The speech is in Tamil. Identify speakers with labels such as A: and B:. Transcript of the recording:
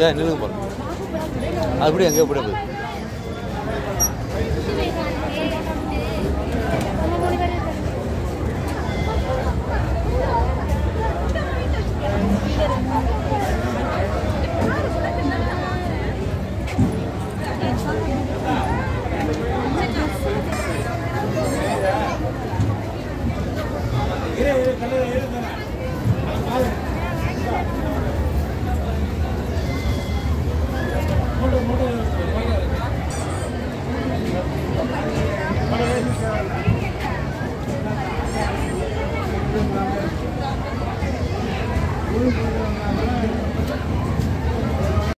A: ஏ நிலுங்க போகிறோம் அப்படி எங்கே எப்படி போகுது Yeah, yeah, yeah.